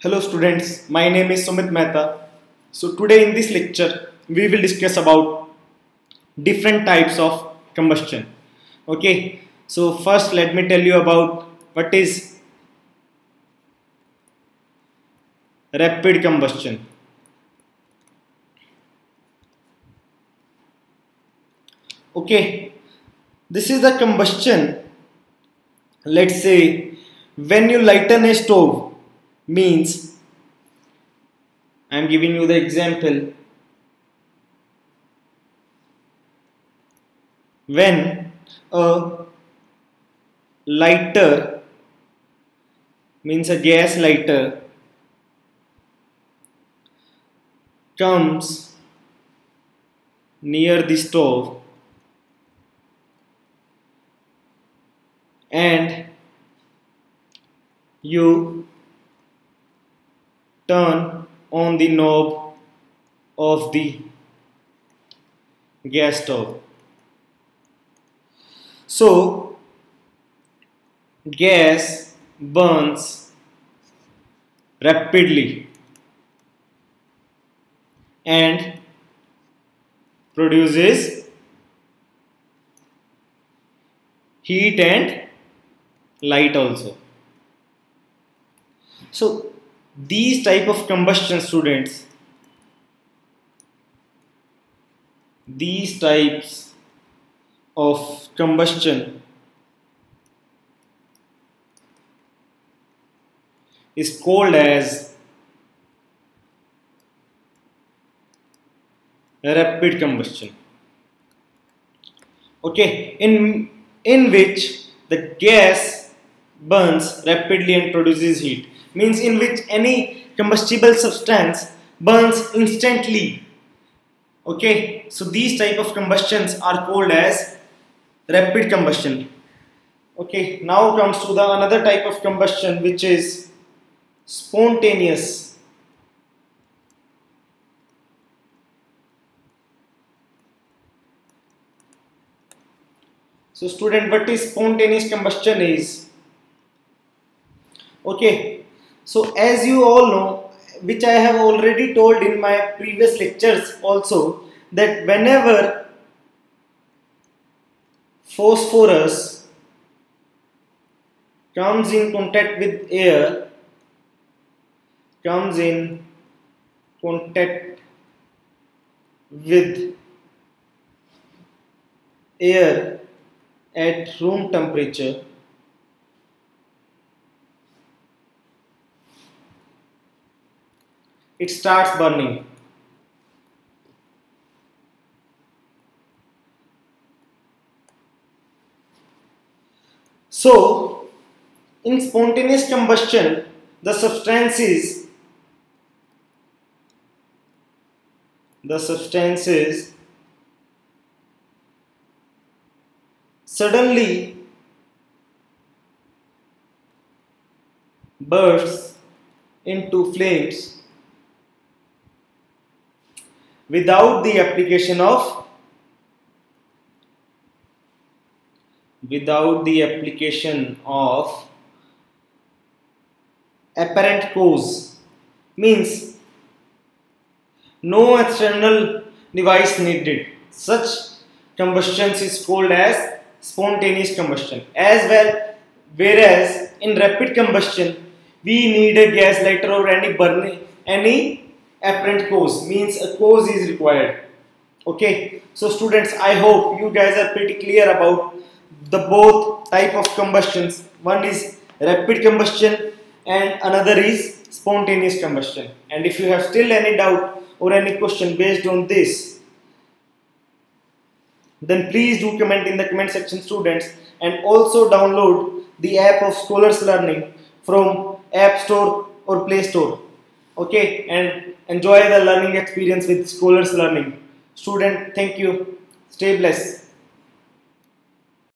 Hello students, my name is Sumit Mehta. So today in this lecture we will discuss about different types of combustion. Okay, so first let me tell you about what is rapid combustion. Okay, this is the combustion. Let's say when you lighten a stove means I am giving you the example. When a lighter means a gas lighter comes near the stove and you turn on the knob of the gas stove. So, gas burns rapidly and produces heat and light also. So, these type of combustion students these types of combustion is called as rapid combustion. Okay in in which the gas burns rapidly and produces heat means in which any combustible substance burns instantly. Okay? So these type of combustions are called as rapid combustion. Okay? Now comes to the another type of combustion which is spontaneous. So student what is spontaneous combustion is? Okay so as you all know, which I have already told in my previous lectures also, that whenever phosphorus comes in contact with air, comes in contact with air at room temperature it starts burning. So, in spontaneous combustion, the substances the substances suddenly bursts into flames without the application of without the application of apparent cause. Means no external device needed. Such combustion is called as spontaneous combustion. As well whereas in rapid combustion we need a gas lighter or any burning any apparent cause means a cause is required. Okay? So students i hope you guys are pretty clear about the both type of combustions. One is rapid combustion and another is spontaneous combustion. And if you have still any doubt or any question based on this then please do comment in the comment section students. And also download the app of scholars learning from app store or play store okay and enjoy the learning experience with scholars learning. Student thank you. Stay blessed